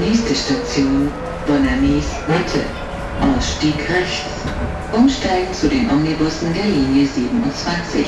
Nächste Station, Bonamis Mitte. Ausstieg rechts. Umsteigen zu den Omnibussen der Linie 27.